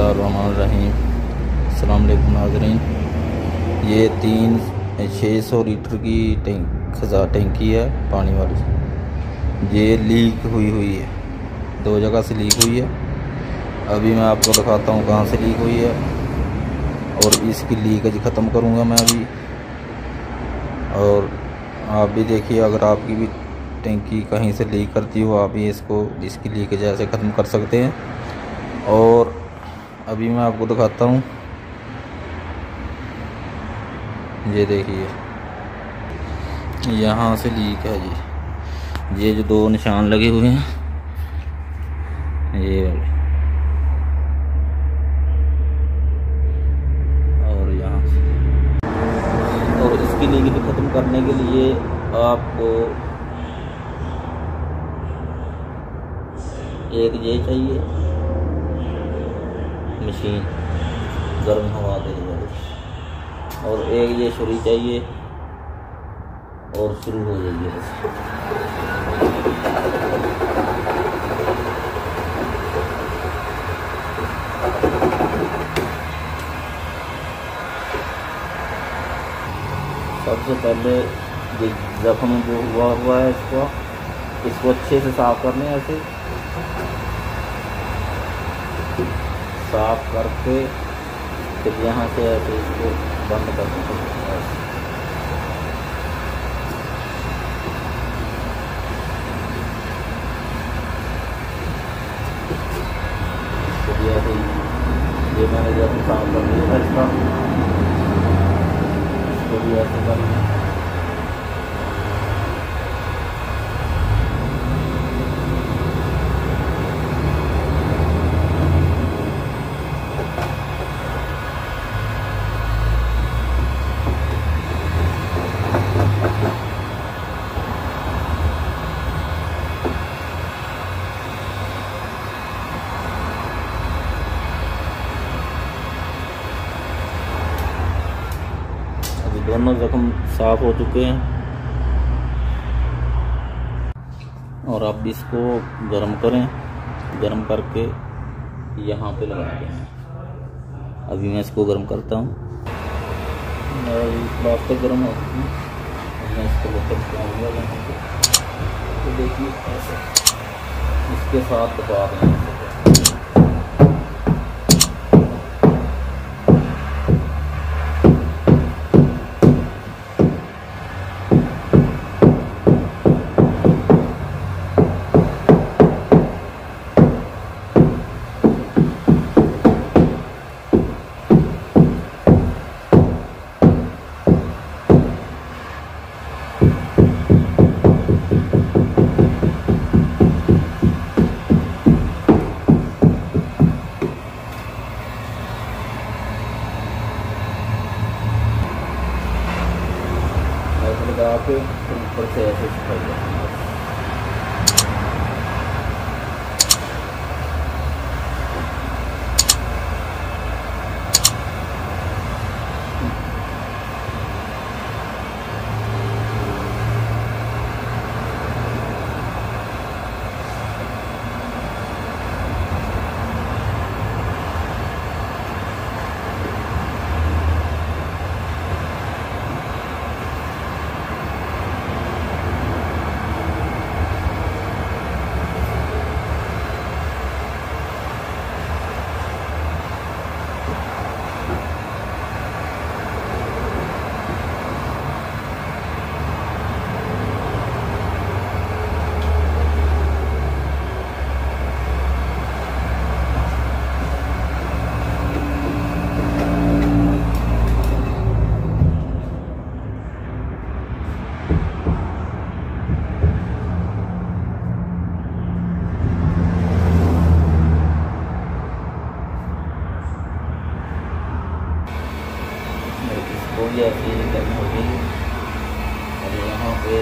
बसमीम नाजरीन। ये तीन छः सौ लीटर की टैंक खजा टैंकी है, पानी वाली। ये लीक हुई हुई है। दो जगह से लीक हुई है। अभी मैं आपको दिखाता हूँ कहाँ से लीक हुई है। और इसकी लीकेज ख़त्म करूँगा मैं अभी। और आप भी देखिए, अगर आपकी भी टैंकी कहीं से लीक करती हो, आप भी इसको, इसकी लीकेज ऐसे ख़त्म कर सकते हैं। और अभी मैं आपको दिखाता हूँ। ये देखिए। यहाँ से लीक है जी। ये जो दो निशान लगे हुए हैं, ये वाले। और यहाँ से। और इसकी लीकेज ख़त्म करने के लिए आपको एक ये चाहिए। मशीन गर्म हवा देने वाली और एक ये छुरी चाहिए और शुरू हो जाइए सबसे पहले ये जख्म जो हुआ हुआ है इसको इसको अच्छे से साफ़ करने ऐसे। साफ़ करके फिर यहाँ से ऐसे इसको बंद कर देते ऐसे ये मैंने जैसे साफ़ कर दिया था इसका। इसको भी ऐसे करना दोनों ज़ख्म साफ़ हो चुके हैं। और अब इसको गर्म करें। गर्म करके यहाँ पे लगा दें। अभी मैं इसको गर्म करता हूँ। प्लास्टिक गर्म हो मैं इसको लेकर तो देखिए, इसके साथ दबा दें। लगा के ऊपर से ऐसे सफ़ाई कोई ऐसी दिक्कत होगी और यहाँ पे